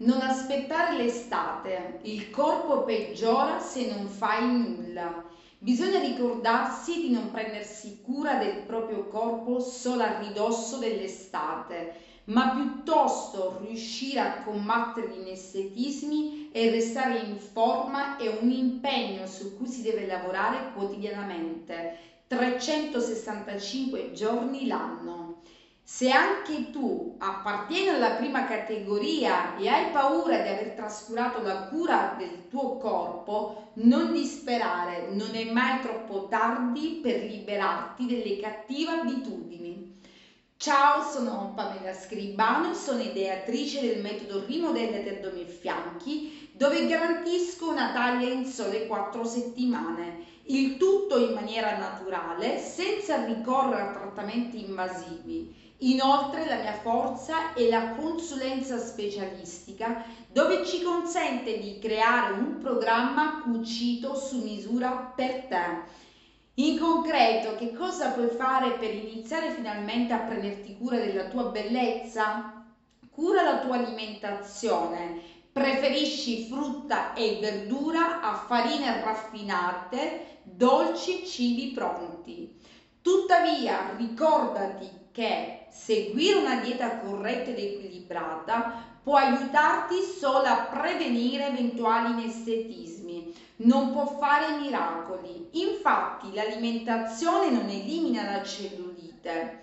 Non aspettare l'estate, il corpo peggiora se non fai nulla. Bisogna ricordarsi di non prendersi cura del proprio corpo solo a ridosso dell'estate, ma piuttosto riuscire a combattere gli inestetismi e restare in forma è un impegno su cui si deve lavorare quotidianamente, 365 giorni l'anno. Se anche tu appartieni alla prima categoria e hai paura di aver trascurato la cura del tuo corpo, non disperare, non è mai troppo tardi per liberarti delle cattive abitudini. Ciao, sono Pamela Scribano, sono ideatrice del metodo Rimodella te addomi e fianchi, dove garantisco una taglia in sole 4 settimane, il tutto in maniera naturale, senza ricorrere a trattamenti invasivi Inoltre la mia forza è la consulenza specialistica dove ci consente di creare un programma cucito su misura per te. In concreto, che cosa puoi fare per iniziare finalmente a prenderti cura della tua bellezza? Cura la tua alimentazione. Preferisci frutta e verdura a farine raffinate, dolci, cibi pronti. Tuttavia, ricordati che seguire una dieta corretta ed equilibrata può aiutarti solo a prevenire eventuali inestetismi, non può fare miracoli. Infatti l'alimentazione non elimina la cellulite,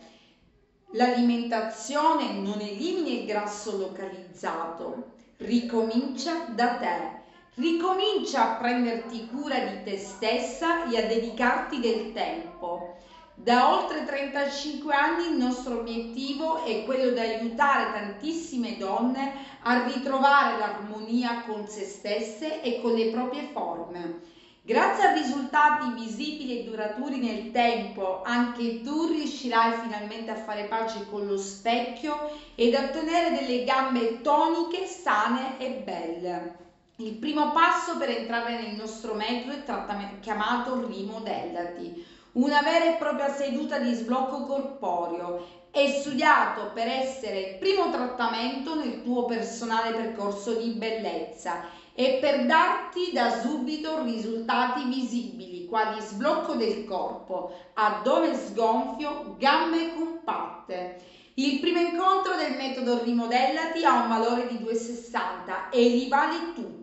l'alimentazione non elimina il grasso localizzato, ricomincia da te. Ricomincia a prenderti cura di te stessa e a dedicarti del tempo. Da oltre 35 anni il nostro obiettivo è quello di aiutare tantissime donne a ritrovare l'armonia con se stesse e con le proprie forme. Grazie a risultati visibili e duraturi nel tempo, anche tu riuscirai finalmente a fare pace con lo specchio ed a ottenere delle gambe toniche, sane e belle. Il primo passo per entrare nel nostro metodo è chiamato Rimodellati una vera e propria seduta di sblocco corporeo. È studiato per essere il primo trattamento nel tuo personale percorso di bellezza e per darti da subito risultati visibili quali sblocco del corpo, addome sgonfio, gambe compatte. Il primo incontro del metodo Rimodellati ha un valore di 2,60 e li vale tutti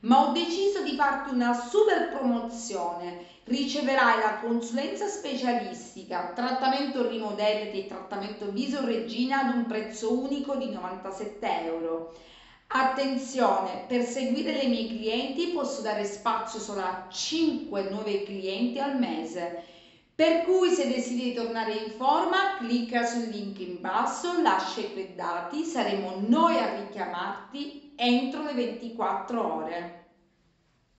ma ho deciso di farti una super promozione. Riceverai la consulenza specialistica, trattamento rimodellati e trattamento viso regina ad un prezzo unico di 97 euro. Attenzione, per seguire le mie clienti posso dare spazio solo a 5 nuovi clienti al mese. Per cui se desideri tornare in forma, clicca sul link in basso, lascia i tuoi dati, saremo noi a richiamarti entro le 24 ore.